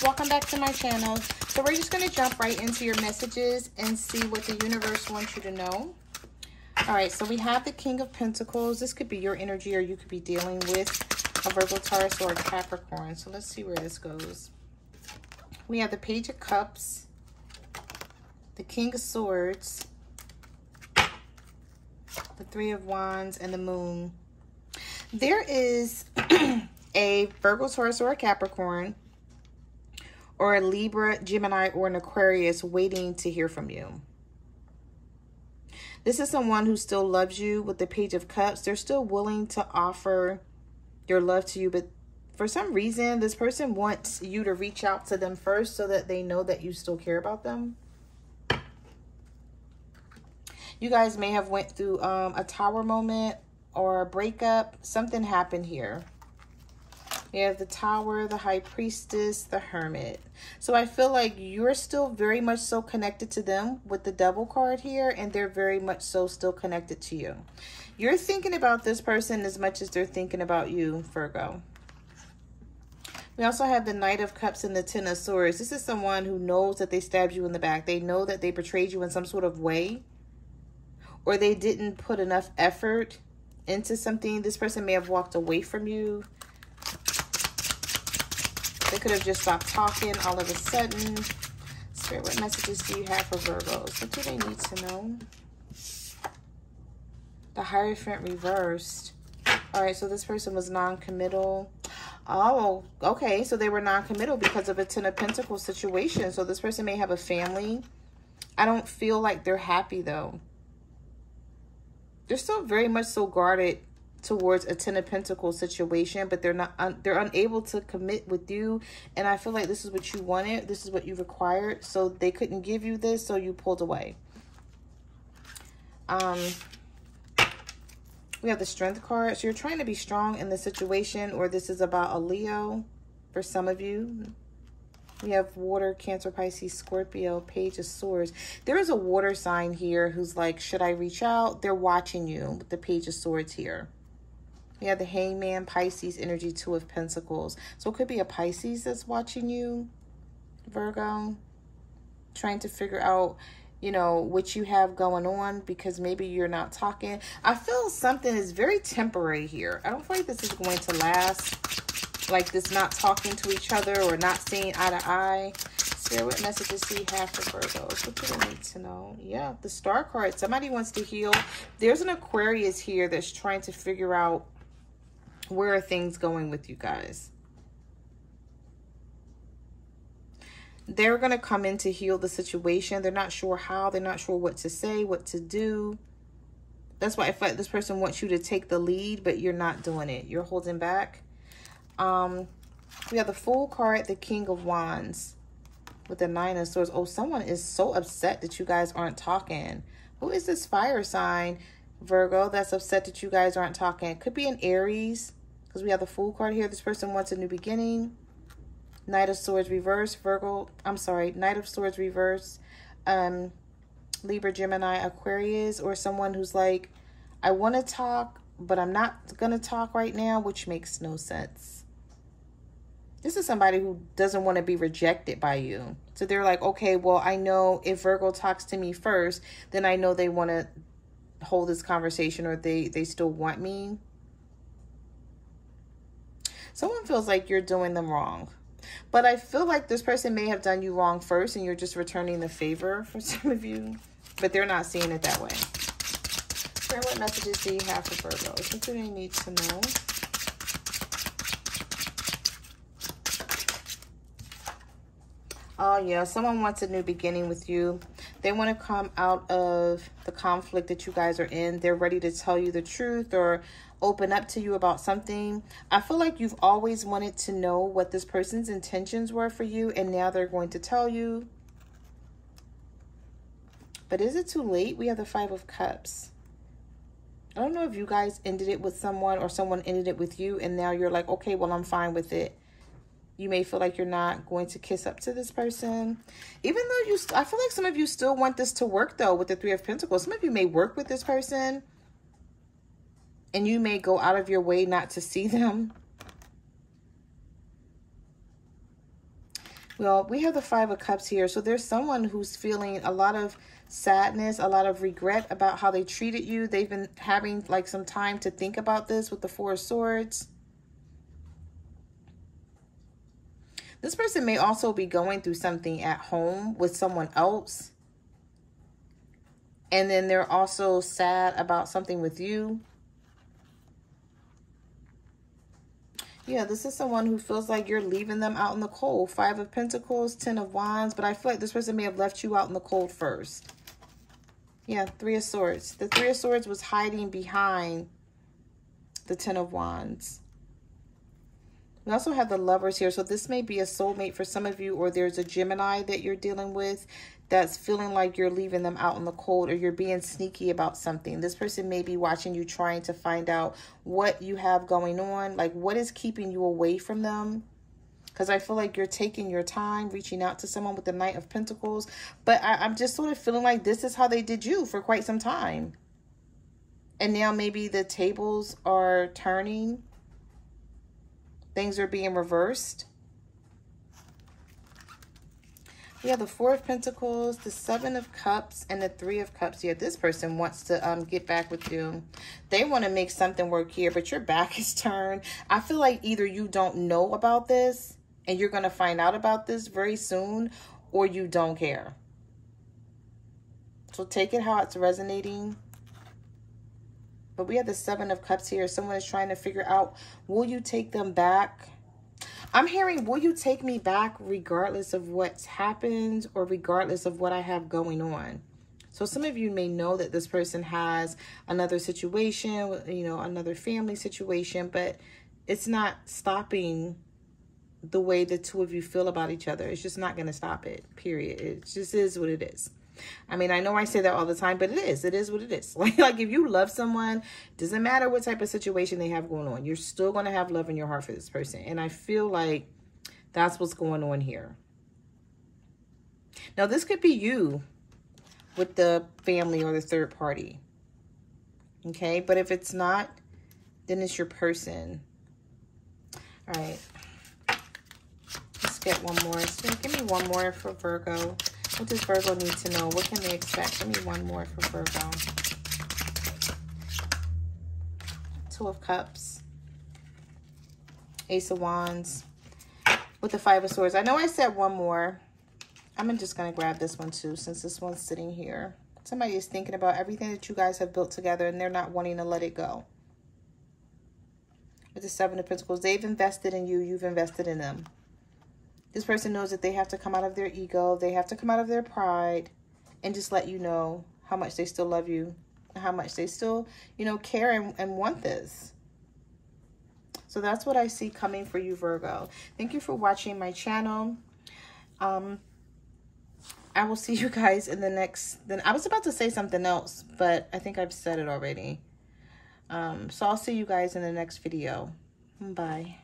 Welcome back to my channel. So we're just going to jump right into your messages and see what the universe wants you to know. All right, so we have the King of Pentacles. This could be your energy or you could be dealing with a Virgo, Taurus, or a Capricorn. So let's see where this goes. We have the Page of Cups, the King of Swords, the Three of Wands, and the Moon. There is a Virgo, Taurus, or a Capricorn, or a Libra, Gemini, or an Aquarius waiting to hear from you. This is someone who still loves you with the Page of Cups. They're still willing to offer your love to you, but for some reason, this person wants you to reach out to them first so that they know that you still care about them. You guys may have went through um, a tower moment or a breakup. Something happened here. We have the Tower, the High Priestess, the Hermit. So I feel like you're still very much so connected to them with the Devil card here, and they're very much so still connected to you. You're thinking about this person as much as they're thinking about you, Virgo. We also have the Knight of Cups and the Ten of Swords. This is someone who knows that they stabbed you in the back. They know that they betrayed you in some sort of way. Or they didn't put enough effort into something. This person may have walked away from you. They could have just stopped talking all of a sudden. Spirit, what messages do you have for Virgos? What do they need to know? The Hierophant reversed. All right, so this person was non-committal. Oh, okay. So they were non-committal because of a Ten of Pentacles situation. So this person may have a family. I don't feel like they're happy, though. They're still very much so guarded towards a ten of pentacles situation but they're not un, they're unable to commit with you and i feel like this is what you wanted this is what you required so they couldn't give you this so you pulled away um we have the strength card so you're trying to be strong in the situation or this is about a leo for some of you we have water, Cancer, Pisces, Scorpio, Page of Swords. There is a water sign here who's like, should I reach out? They're watching you with the Page of Swords here. We have the Hangman, Pisces, Energy, Two of Pentacles. So it could be a Pisces that's watching you, Virgo. Trying to figure out, you know, what you have going on because maybe you're not talking. I feel something is very temporary here. I don't feel like this is going to last. Like this not talking to each other or not seeing eye to eye. Spirit, what messages do you have for Virgos? What do they need to know? Yeah, the star card. Somebody wants to heal. There's an Aquarius here that's trying to figure out where are things going with you guys? They're going to come in to heal the situation. They're not sure how. They're not sure what to say, what to do. That's why I feel like this person wants you to take the lead, but you're not doing it. You're holding back. Um, we have the Fool card, the King of Wands with the Nine of Swords. Oh, someone is so upset that you guys aren't talking. Who is this fire sign, Virgo, that's upset that you guys aren't talking? It could be an Aries because we have the Fool card here. This person wants a new beginning. Knight of Swords reverse, Virgo, I'm sorry, Knight of Swords reverse, um, Libra, Gemini, Aquarius, or someone who's like, I want to talk, but I'm not going to talk right now, which makes no sense. This is somebody who doesn't want to be rejected by you. So they're like, okay, well, I know if Virgo talks to me first, then I know they want to hold this conversation or they, they still want me. Someone feels like you're doing them wrong. But I feel like this person may have done you wrong first and you're just returning the favor for some of you. But they're not seeing it that way. Share what messages do you have for Virgos? What do they need to know? Oh, yeah. Someone wants a new beginning with you. They want to come out of the conflict that you guys are in. They're ready to tell you the truth or open up to you about something. I feel like you've always wanted to know what this person's intentions were for you, and now they're going to tell you. But is it too late? We have the Five of Cups. I don't know if you guys ended it with someone or someone ended it with you, and now you're like, okay, well, I'm fine with it. You may feel like you're not going to kiss up to this person. Even though you, I feel like some of you still want this to work, though, with the Three of Pentacles. Some of you may work with this person and you may go out of your way not to see them. Well, we have the Five of Cups here. So there's someone who's feeling a lot of sadness, a lot of regret about how they treated you. They've been having like some time to think about this with the Four of Swords. This person may also be going through something at home with someone else. And then they're also sad about something with you. Yeah, this is someone who feels like you're leaving them out in the cold. Five of Pentacles, Ten of Wands. But I feel like this person may have left you out in the cold first. Yeah, Three of Swords. The Three of Swords was hiding behind the Ten of Wands. We also have the lovers here. So this may be a soulmate for some of you or there's a Gemini that you're dealing with that's feeling like you're leaving them out in the cold or you're being sneaky about something. This person may be watching you trying to find out what you have going on. Like what is keeping you away from them? Because I feel like you're taking your time reaching out to someone with the Knight of Pentacles. But I, I'm just sort of feeling like this is how they did you for quite some time. And now maybe the tables are turning. Things are being reversed. We have the Four of Pentacles, the Seven of Cups, and the Three of Cups Yeah, This person wants to um, get back with you. They want to make something work here, but your back is turned. I feel like either you don't know about this and you're going to find out about this very soon, or you don't care. So take it how it's resonating. But we have the Seven of Cups here. Someone is trying to figure out, will you take them back? I'm hearing, will you take me back regardless of what's happened or regardless of what I have going on? So some of you may know that this person has another situation, you know, another family situation, but it's not stopping the way the two of you feel about each other. It's just not going to stop it, period. It just is what it is. I mean, I know I say that all the time, but it is. It is what it is. Like, like if you love someone, doesn't matter what type of situation they have going on, you're still going to have love in your heart for this person. And I feel like that's what's going on here. Now, this could be you with the family or the third party. Okay, but if it's not, then it's your person. All right. Let's get one more. So give me one more for Virgo. What does Virgo need to know? What can they expect? Give me one more for Virgo. Two of Cups. Ace of Wands. With the Five of Swords. I know I said one more. I'm just going to grab this one too since this one's sitting here. Somebody is thinking about everything that you guys have built together and they're not wanting to let it go. With the Seven of Pentacles, they've invested in you. You've invested in them. This person knows that they have to come out of their ego. They have to come out of their pride and just let you know how much they still love you how much they still, you know, care and, and want this. So that's what I see coming for you, Virgo. Thank you for watching my channel. Um, I will see you guys in the next... Then I was about to say something else, but I think I've said it already. Um, so I'll see you guys in the next video. Bye.